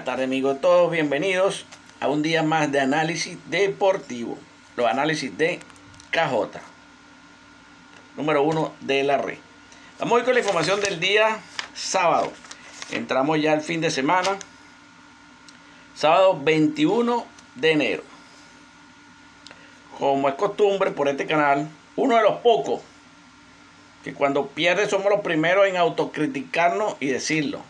Buenas tardes amigos, todos bienvenidos a un día más de análisis deportivo. Los análisis de KJ. Número uno de la red. Vamos con la información del día sábado. Entramos ya al fin de semana. Sábado 21 de enero. Como es costumbre por este canal, uno de los pocos que cuando pierde somos los primeros en autocriticarnos y decirlo.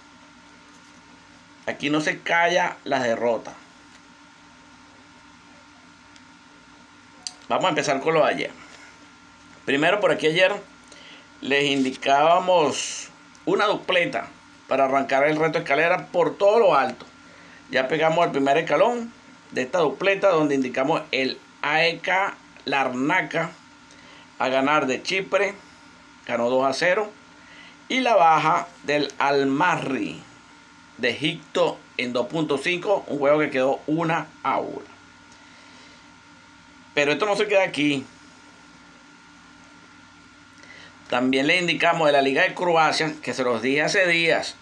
Aquí no se calla la derrota. Vamos a empezar con lo de ayer. Primero por aquí ayer les indicábamos una dupleta para arrancar el reto escalera por todo lo alto. Ya pegamos el primer escalón de esta dupleta donde indicamos el AEK Larnaca a ganar de Chipre, ganó 2 a 0. Y la baja del Almarri de Egipto en 2.5, un juego que quedó 1 a 1. Pero esto no se queda aquí. También le indicamos de la Liga de Croacia, que se los dije hace días.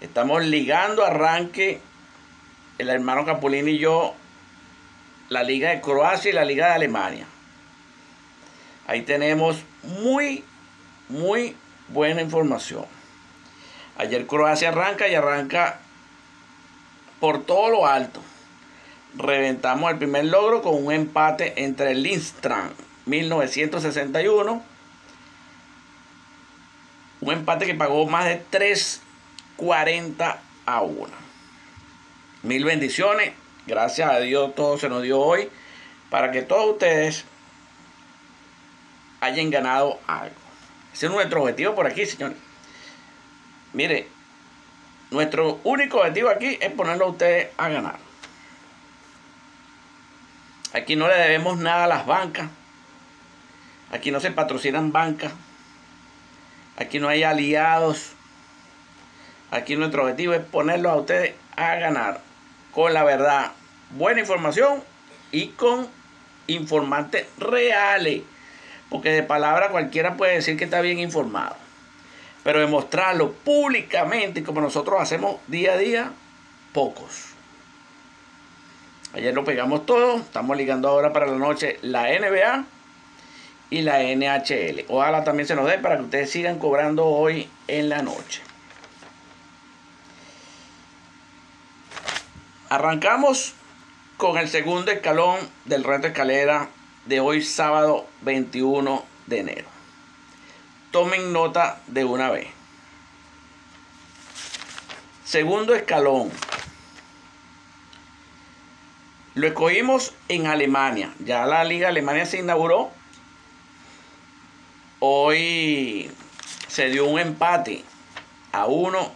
Estamos ligando arranque el hermano Capulini y yo la Liga de Croacia y la Liga de Alemania. Ahí tenemos muy, muy buena información. Ayer Croacia arranca y arranca por todo lo alto. Reventamos el primer logro con un empate entre el Lindstrand 1961. Un empate que pagó más de 3.40 a 1. Mil bendiciones. Gracias a Dios todo se nos dio hoy para que todos ustedes hayan ganado algo. Ese es nuestro objetivo por aquí, señores. Mire, nuestro único objetivo aquí es ponerlo a ustedes a ganar. Aquí no le debemos nada a las bancas. Aquí no se patrocinan bancas. Aquí no hay aliados. Aquí nuestro objetivo es ponerlo a ustedes a ganar con la verdad, buena información y con informantes reales. Porque de palabra cualquiera puede decir que está bien informado. Pero demostrarlo públicamente, como nosotros hacemos día a día, pocos. Ayer lo pegamos todo. Estamos ligando ahora para la noche la NBA y la NHL. Ojalá también se nos dé para que ustedes sigan cobrando hoy en la noche. Arrancamos con el segundo escalón del reto escalera de hoy sábado 21 de enero. Tomen nota de una vez. Segundo escalón. Lo escogimos en Alemania. Ya la liga Alemania se inauguró. Hoy se dio un empate a uno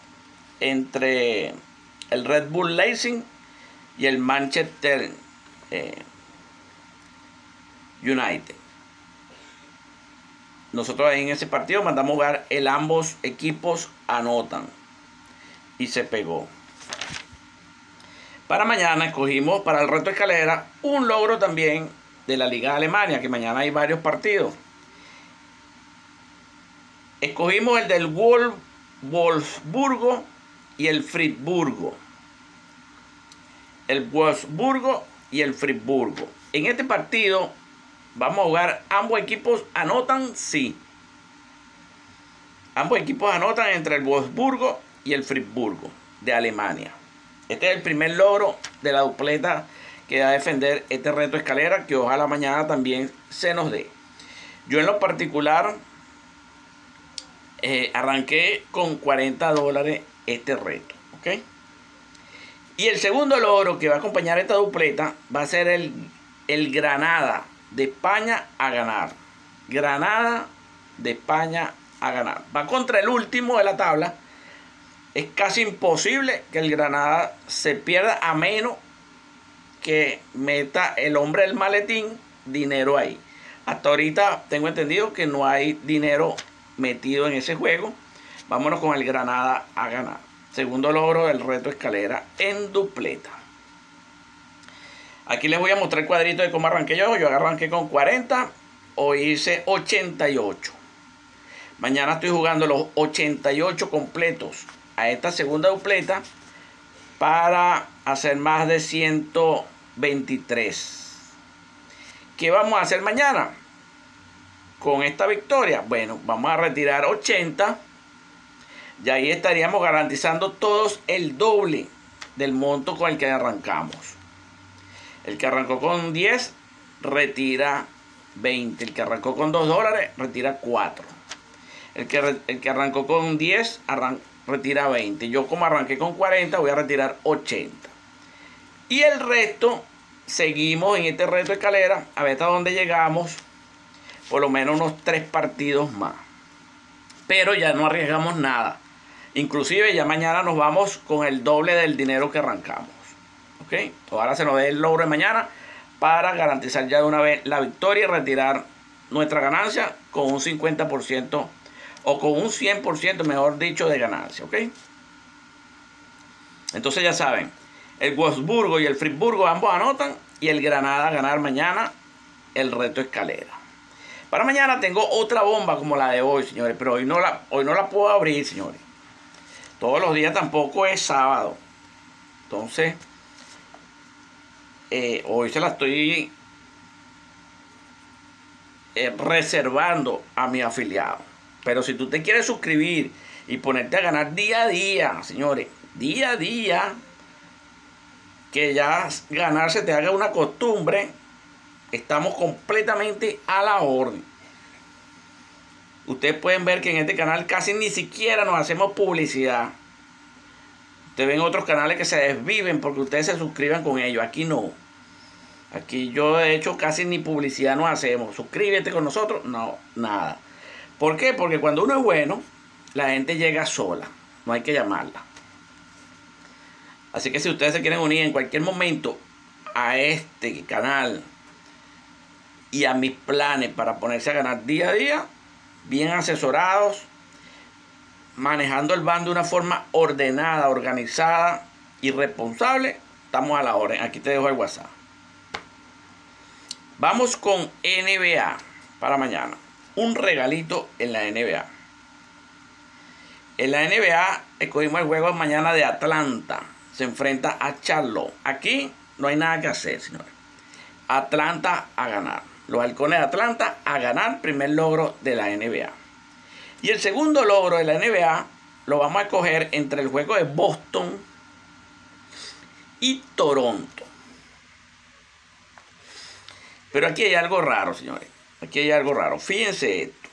entre el Red Bull Racing y el Manchester eh, United. Nosotros en ese partido mandamos ver el ambos equipos anotan. Y se pegó. Para mañana escogimos para el reto escalera un logro también de la Liga de Alemania, que mañana hay varios partidos. Escogimos el del Wolf, Wolfsburgo y el Friburgo el Wolfsburgo y el Friburgo. En este partido vamos a jugar, ambos equipos anotan, sí. Ambos equipos anotan entre el Wolfsburgo y el Friburgo de Alemania. Este es el primer logro de la dupleta que va a defender este reto escalera que ojalá mañana también se nos dé. Yo en lo particular eh, arranqué con 40 dólares este reto. Y el segundo logro que va a acompañar esta dupleta va a ser el, el Granada de España a ganar. Granada de España a ganar. Va contra el último de la tabla. Es casi imposible que el Granada se pierda a menos que meta el hombre del maletín dinero ahí. Hasta ahorita tengo entendido que no hay dinero metido en ese juego. Vámonos con el Granada a ganar. Segundo logro del reto escalera en dupleta. Aquí les voy a mostrar el cuadrito de cómo arranqué yo. Yo arranqué con 40. Hoy hice 88. Mañana estoy jugando los 88 completos a esta segunda dupleta para hacer más de 123. ¿Qué vamos a hacer mañana? Con esta victoria, bueno, vamos a retirar 80. Y ahí estaríamos garantizando todos el doble del monto con el que arrancamos. El que arrancó con 10 retira 20. El que arrancó con 2 dólares retira 4. El que, el que arrancó con 10 retira 20. Yo como arranqué con 40 voy a retirar 80. Y el resto seguimos en este reto de escalera a ver hasta dónde llegamos. Por lo menos unos 3 partidos más. Pero ya no arriesgamos nada. Inclusive ya mañana nos vamos con el doble del dinero que arrancamos. ¿Ok? Ahora se nos dé el logro de mañana para garantizar ya de una vez la victoria y retirar nuestra ganancia con un 50% o con un 100% mejor dicho de ganancia. ¿Ok? Entonces ya saben, el Wolfsburgo y el Friburgo ambos anotan y el Granada ganar mañana el reto escalera. Para mañana tengo otra bomba como la de hoy, señores, pero hoy no la, hoy no la puedo abrir, señores. Todos los días tampoco es sábado. Entonces, eh, hoy se la estoy eh, reservando a mi afiliado. Pero si tú te quieres suscribir y ponerte a ganar día a día, señores, día a día, que ya ganarse te haga una costumbre, estamos completamente a la orden. Ustedes pueden ver que en este canal casi ni siquiera nos hacemos publicidad. Ustedes ven otros canales que se desviven porque ustedes se suscriban con ellos. Aquí no. Aquí yo de hecho casi ni publicidad nos hacemos. Suscríbete con nosotros. No, nada. ¿Por qué? Porque cuando uno es bueno, la gente llega sola. No hay que llamarla. Así que si ustedes se quieren unir en cualquier momento a este canal y a mis planes para ponerse a ganar día a día, bien asesorados, manejando el bando de una forma ordenada, organizada y responsable, estamos a la orden. Aquí te dejo el WhatsApp. Vamos con NBA para mañana. Un regalito en la NBA. En la NBA escogimos el juego mañana de Atlanta. Se enfrenta a Charlotte. Aquí no hay nada que hacer, señores. Atlanta a ganar los halcones de Atlanta a ganar primer logro de la NBA. Y el segundo logro de la NBA lo vamos a escoger entre el juego de Boston y Toronto. Pero aquí hay algo raro, señores. Aquí hay algo raro. Fíjense esto.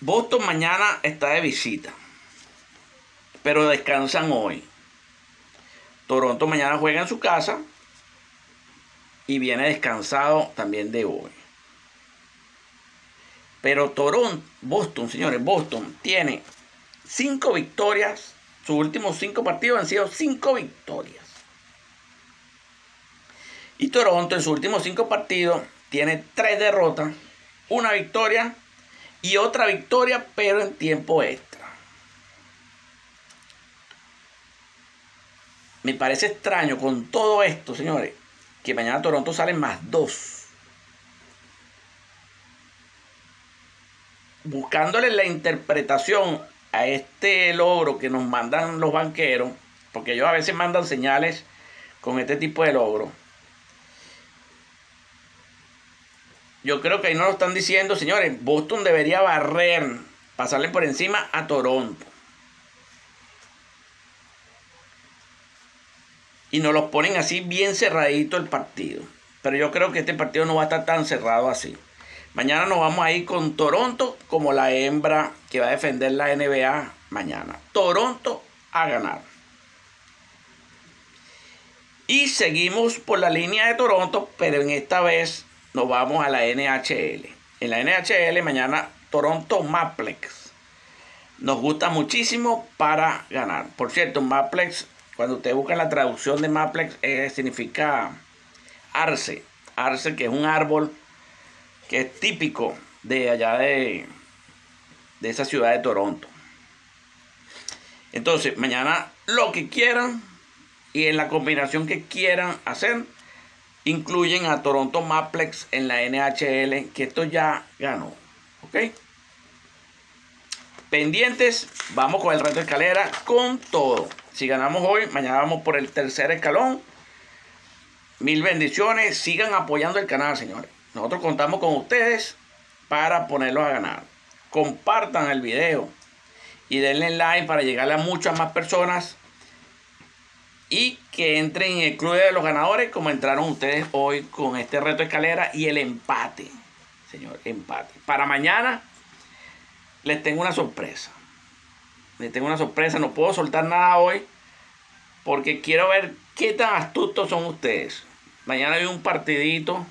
Boston mañana está de visita. Pero descansan hoy. Toronto mañana juega en su casa y viene descansado también de hoy. Pero Toronto, Boston, señores, Boston tiene cinco victorias. Sus últimos cinco partidos han sido cinco victorias. Y Toronto en sus últimos cinco partidos tiene tres derrotas, una victoria y otra victoria, pero en tiempo extra. Me parece extraño con todo esto, señores, que mañana Toronto sale más dos. Buscándole la interpretación a este logro que nos mandan los banqueros, porque ellos a veces mandan señales con este tipo de logro. Yo creo que ahí no lo están diciendo, señores. Boston debería barrer, pasarle por encima a Toronto. y nos los ponen así bien cerradito el partido. Pero yo creo que este partido no va a estar tan cerrado así. Mañana nos vamos a ir con Toronto como la hembra que va a defender la NBA mañana. Toronto a ganar. Y seguimos por la línea de Toronto, pero en esta vez nos vamos a la NHL. En la NHL mañana Toronto Maplex. Nos gusta muchísimo para ganar. Por cierto, Maplex cuando usted busca la traducción de Maplex, eh, significa arce. Arce, que es un árbol que es típico de allá de, de esa ciudad de Toronto. Entonces, mañana lo que quieran y en la combinación que quieran hacer, incluyen a Toronto Maplex en la NHL, que esto ya ganó. ¿Ok? pendientes. Vamos con el reto de escalera con todo. Si ganamos hoy, mañana vamos por el tercer escalón. Mil bendiciones. Sigan apoyando el canal, señores. Nosotros contamos con ustedes para ponerlos a ganar. Compartan el video y denle like para llegarle a muchas más personas y que entren en el club de los ganadores como entraron ustedes hoy con este reto escalera y el empate. Señor, empate. Para mañana les tengo una sorpresa. Les tengo una sorpresa. No puedo soltar nada hoy porque quiero ver qué tan astutos son ustedes. Mañana hay un partidito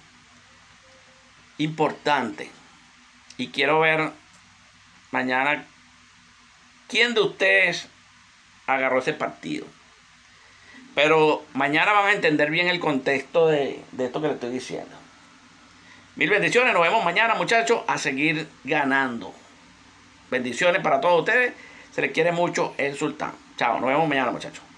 importante. Y quiero ver mañana quién de ustedes agarró ese partido. Pero mañana van a entender bien el contexto de, de esto que les estoy diciendo. Mil bendiciones, nos vemos mañana muchachos a seguir ganando. Bendiciones para todos ustedes. Se les quiere mucho el sultán. Chao, nos vemos mañana muchachos.